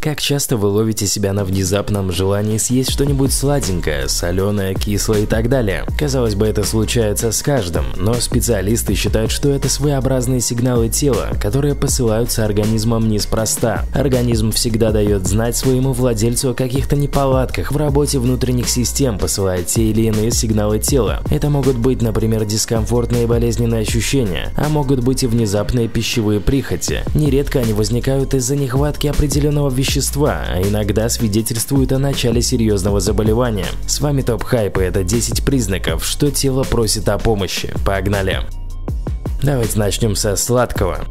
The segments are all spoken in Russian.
Как часто вы ловите себя на внезапном желании съесть что-нибудь сладенькое, соленое, кислое и так далее? Казалось бы, это случается с каждым, но специалисты считают, что это своеобразные сигналы тела, которые посылаются организмом неспроста. Организм всегда дает знать своему владельцу о каких-то неполадках в работе внутренних систем, посылая те или иные сигналы тела. Это могут быть, например, дискомфортные болезненные ощущения, а могут быть и внезапные пищевые прихоти. Нередко они возникают из-за нехватки определенного вещества вещества, а иногда свидетельствуют о начале серьезного заболевания. С вами Топ Хайп и это 10 признаков, что тело просит о помощи. Погнали! Давайте начнем со сладкого.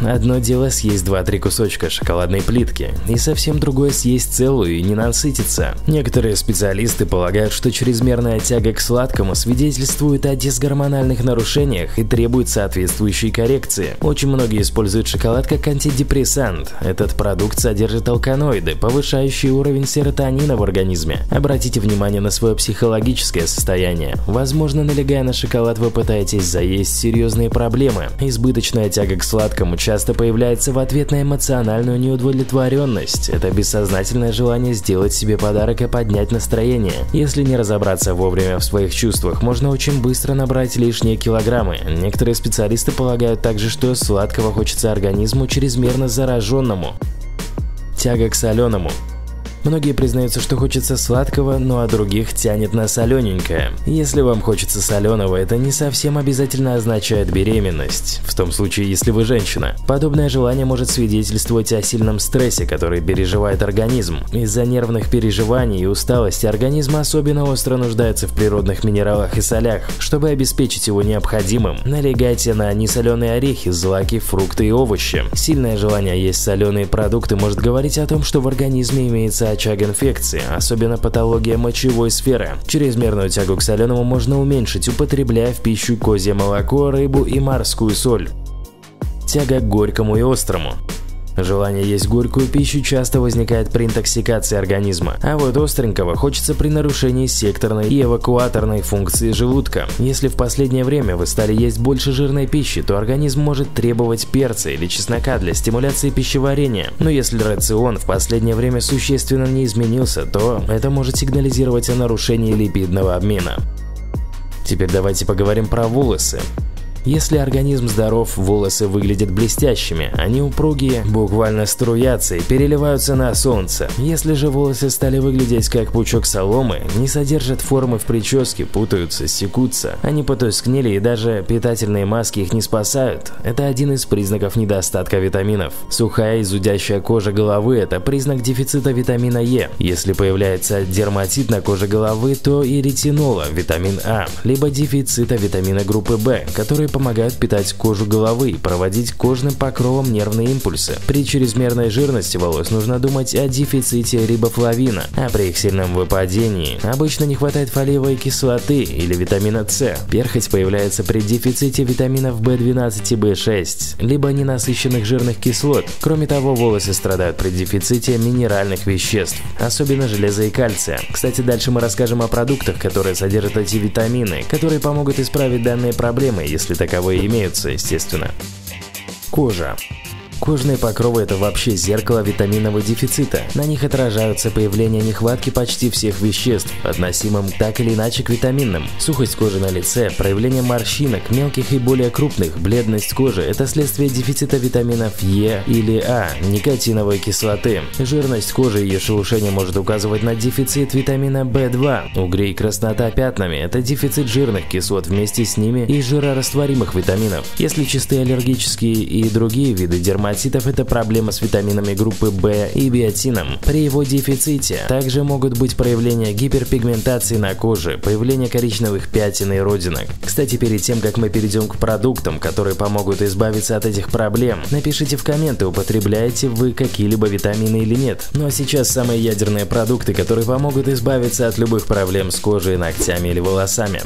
Одно дело съесть 2-3 кусочка шоколадной плитки, и совсем другое съесть целую и не насытиться. Некоторые специалисты полагают, что чрезмерная тяга к сладкому свидетельствует о дисгормональных нарушениях и требует соответствующей коррекции. Очень многие используют шоколад как антидепрессант. Этот продукт содержит алканоиды, повышающие уровень серотонина в организме. Обратите внимание на свое психологическое состояние. Возможно, налегая на шоколад, вы пытаетесь заесть серьезные проблемы. Избыточная тяга к сладкому часто появляется в ответ на эмоциональную неудовлетворенность. Это бессознательное желание сделать себе подарок и поднять настроение. Если не разобраться вовремя в своих чувствах, можно очень быстро набрать лишние килограммы. Некоторые специалисты полагают также, что сладкого хочется организму чрезмерно зараженному. Тяга к соленому. Многие признаются, что хочется сладкого, но а других тянет на солененькое. Если вам хочется соленого, это не совсем обязательно означает беременность, в том случае, если вы женщина. Подобное желание может свидетельствовать о сильном стрессе, который переживает организм. Из-за нервных переживаний и усталости организм особенно остро нуждается в природных минералах и солях. Чтобы обеспечить его необходимым, налегайте на несоленые орехи, злаки, фрукты и овощи. Сильное желание есть соленые продукты может говорить о том, что в организме имеется очаг инфекции, особенно патология мочевой сферы. Чрезмерную тягу к соленому можно уменьшить, употребляя в пищу козье молоко, рыбу и морскую соль. Тяга к горькому и острому. Желание есть горькую пищу часто возникает при интоксикации организма, а вот остренького хочется при нарушении секторной и эвакуаторной функции желудка. Если в последнее время вы стали есть больше жирной пищи, то организм может требовать перца или чеснока для стимуляции пищеварения. Но если рацион в последнее время существенно не изменился, то это может сигнализировать о нарушении липидного обмена. Теперь давайте поговорим про волосы. Если организм здоров, волосы выглядят блестящими, они упругие, буквально струятся и переливаются на солнце. Если же волосы стали выглядеть как пучок соломы, не содержат формы в прическе, путаются, секутся, они потускнели и даже питательные маски их не спасают, это один из признаков недостатка витаминов. Сухая и зудящая кожа головы – это признак дефицита витамина Е. Если появляется дерматит на коже головы, то и ретинола, витамин А, либо дефицита витамина группы В, который помогают питать кожу головы и проводить кожным покровом нервные импульсы. При чрезмерной жирности волос нужно думать о дефиците рибофлавина, а при их сильном выпадении обычно не хватает фолиевой кислоты или витамина С. Перхоть появляется при дефиците витаминов В12 и В6, либо ненасыщенных жирных кислот. Кроме того, волосы страдают при дефиците минеральных веществ, особенно железа и кальция. Кстати, дальше мы расскажем о продуктах, которые содержат эти витамины, которые помогут исправить данные проблемы, если так таковые имеются, естественно. Кожа. Кожные покровы – это вообще зеркало витаминного дефицита. На них отражаются появление нехватки почти всех веществ, относимым так или иначе к витаминным. Сухость кожи на лице, проявление морщинок, мелких и более крупных, бледность кожи – это следствие дефицита витаминов Е или А, никотиновой кислоты. Жирность кожи и ее шелушение может указывать на дефицит витамина В2. Угри и краснота пятнами – это дефицит жирных кислот вместе с ними и жирорастворимых витаминов. Если чистые аллергические и другие виды дерматита дерматитов – это проблема с витаминами группы В и биотином. При его дефиците также могут быть проявления гиперпигментации на коже, появление коричневых пятен и родинок. Кстати, перед тем, как мы перейдем к продуктам, которые помогут избавиться от этих проблем, напишите в комменты, употребляете вы какие-либо витамины или нет. Ну а сейчас самые ядерные продукты, которые помогут избавиться от любых проблем с кожей, ногтями или волосами.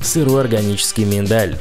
Сырой органический миндаль.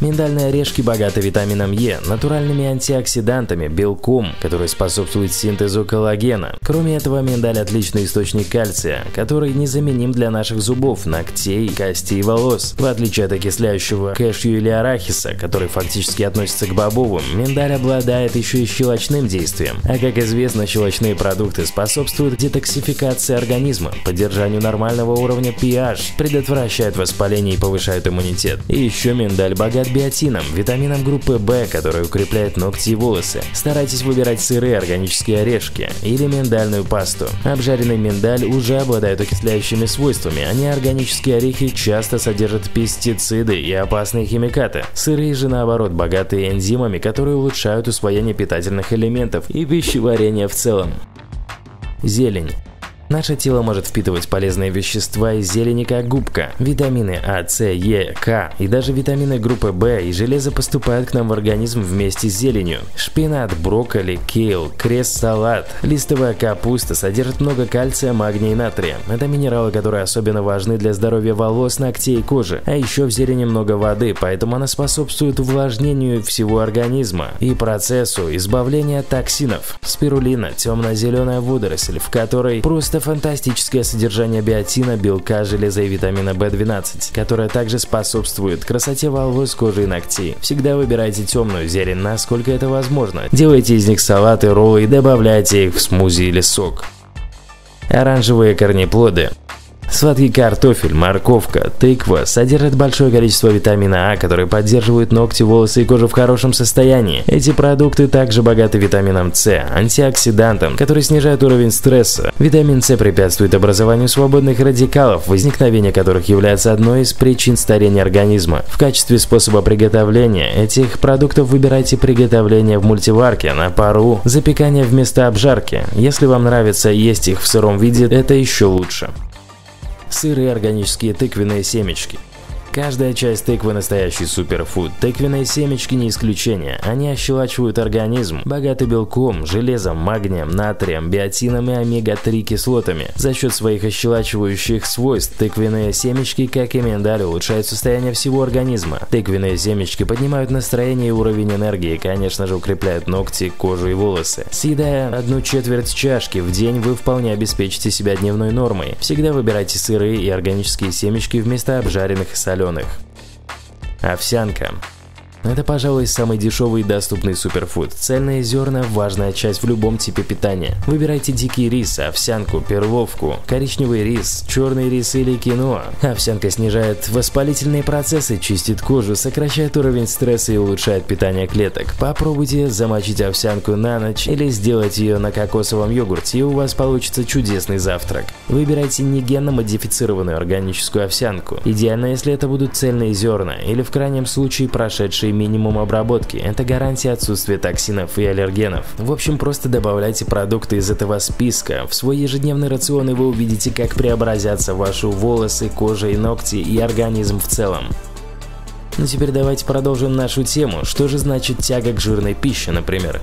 Миндальные орешки богаты витамином Е, натуральными антиоксидантами, белком, который способствует синтезу коллагена. Кроме этого, миндаль отличный источник кальция, который незаменим для наших зубов, ногтей, костей и волос. В отличие от окисляющего кэшью или арахиса, который фактически относится к бобовым, миндаль обладает еще и щелочным действием. А как известно, щелочные продукты способствуют детоксификации организма, поддержанию нормального уровня pH, предотвращают воспаление и повышают иммунитет. И еще миндаль богат биотином, витамином группы В, который укрепляет ногти и волосы. Старайтесь выбирать сырые органические орешки или миндальную пасту. Обжаренный миндаль уже обладает окисляющими свойствами, а неорганические орехи часто содержат пестициды и опасные химикаты. Сырые же наоборот богаты энзимами, которые улучшают усвоение питательных элементов и пищеварение в целом. Зелень. Наше тело может впитывать полезные вещества из зелени как губка. Витамины А, С, Е, К и даже витамины группы В и железо поступают к нам в организм вместе с зеленью. Шпинат, брокколи, кейл, крест-салат, листовая капуста содержат много кальция, магния и натрия. Это минералы, которые особенно важны для здоровья волос, ногтей и кожи. А еще в зелени много воды, поэтому она способствует увлажнению всего организма и процессу избавления от токсинов. Спирулина – темно-зеленая водоросль, в которой просто это фантастическое содержание биотина, белка, железа и витамина В12, которое также способствует красоте волос, кожи и ногтей. Всегда выбирайте темную зелень, насколько это возможно. Делайте из них салаты, роллы и добавляйте их в смузи или сок. Оранжевые корнеплоды Сладкий картофель, морковка, тыква содержат большое количество витамина А, который поддерживает ногти, волосы и кожу в хорошем состоянии. Эти продукты также богаты витамином С, антиоксидантом, который снижает уровень стресса. Витамин С препятствует образованию свободных радикалов, возникновение которых является одной из причин старения организма. В качестве способа приготовления этих продуктов выбирайте приготовление в мультиварке, на пару, запекание вместо обжарки. Если вам нравится есть их в сыром виде, это еще лучше сырые органические тыквенные семечки. Каждая часть тыквы настоящий суперфуд. Тыквенные семечки не исключение. Они ощелачивают организм, богаты белком, железом, магнием, натрием, биотином и омега-3 кислотами. За счет своих ощелачивающих свойств тыквенные семечки, как и миндаль, улучшают состояние всего организма. Тыквенные семечки поднимают настроение и уровень энергии, и, конечно же, укрепляют ногти, кожу и волосы. Съедая одну четверть чашки в день, вы вполне обеспечите себя дневной нормой. Всегда выбирайте сырые и органические семечки вместо обжаренных и соленых соленых. Овсянка. Это, пожалуй, самый дешевый и доступный суперфуд. Цельные зерна – важная часть в любом типе питания. Выбирайте дикий рис, овсянку, перловку, коричневый рис, черный рис или киноа. Овсянка снижает воспалительные процессы, чистит кожу, сокращает уровень стресса и улучшает питание клеток. Попробуйте замочить овсянку на ночь или сделать ее на кокосовом йогурте, и у вас получится чудесный завтрак. Выбирайте не генно-модифицированную органическую овсянку. Идеально, если это будут цельные зерна или в крайнем случае прошедшие высший минимум обработки. Это гарантия отсутствия токсинов и аллергенов. В общем, просто добавляйте продукты из этого списка. В свой ежедневный рацион и вы увидите, как преобразятся ваши волосы, кожа и ногти и организм в целом. Ну теперь давайте продолжим нашу тему. Что же значит тяга к жирной пище, например?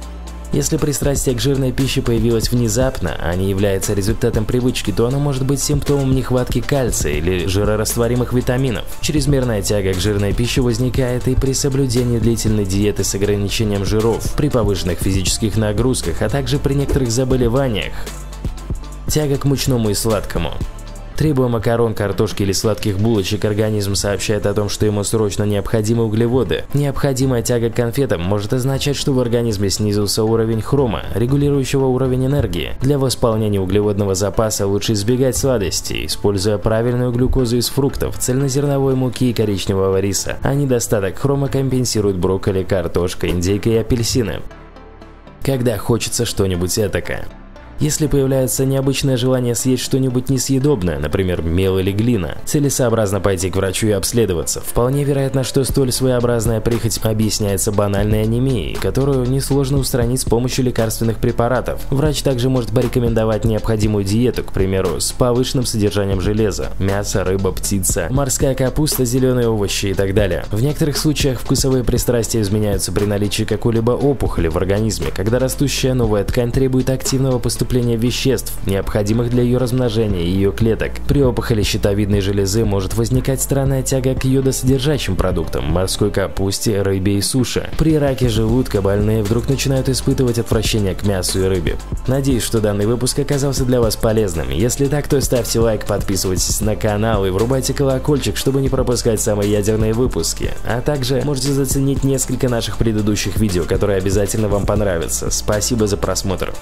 Если пристрастие к жирной пище появилось внезапно, а не является результатом привычки, то оно может быть симптомом нехватки кальция или жирорастворимых витаминов. Чрезмерная тяга к жирной пище возникает и при соблюдении длительной диеты с ограничением жиров, при повышенных физических нагрузках, а также при некоторых заболеваниях. Тяга к мучному и сладкому. Требуя макарон, картошки или сладких булочек, организм сообщает о том, что ему срочно необходимы углеводы. Необходимая тяга к конфетам может означать, что в организме снизился уровень хрома, регулирующего уровень энергии. Для восполнения углеводного запаса лучше избегать сладостей, используя правильную глюкозу из фруктов, цельнозерновой муки и коричневого риса. А недостаток хрома компенсируют брокколи, картошка, индейка и апельсины. Когда хочется что-нибудь этакое. Если появляется необычное желание съесть что-нибудь несъедобное, например, мел или глина, целесообразно пойти к врачу и обследоваться. Вполне вероятно, что столь своеобразная прихоть объясняется банальной анемией, которую несложно устранить с помощью лекарственных препаратов. Врач также может порекомендовать необходимую диету, к примеру, с повышенным содержанием железа, мясо, рыба, птица, морская капуста, зеленые овощи и так далее. В некоторых случаях вкусовые пристрастия изменяются при наличии какой-либо опухоли в организме, когда растущая новая ткань требует активного поступления поступления веществ, необходимых для ее размножения и ее клеток. При опухоли щитовидной железы может возникать странная тяга к йодосодержащим продуктам – морской капусте, рыбе и суше. При раке желудка больные вдруг начинают испытывать отвращение к мясу и рыбе. Надеюсь, что данный выпуск оказался для вас полезным. Если так, то ставьте лайк, подписывайтесь на канал и врубайте колокольчик, чтобы не пропускать самые ядерные выпуски. А также можете заценить несколько наших предыдущих видео, которые обязательно вам понравятся. Спасибо за просмотр.